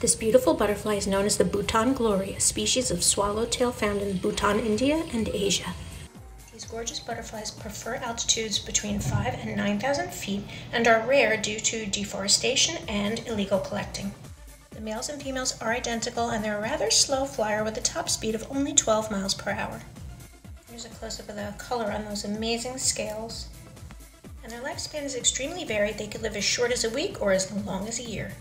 This beautiful butterfly is known as the Bhutan glory, a species of swallowtail found in Bhutan, India, and Asia. These gorgeous butterflies prefer altitudes between 5 and 9,000 feet and are rare due to deforestation and illegal collecting. The males and females are identical and they're a rather slow flyer with a top speed of only 12 miles per hour. Here's a close-up of the color on those amazing scales. And their lifespan is extremely varied. They could live as short as a week or as long as a year.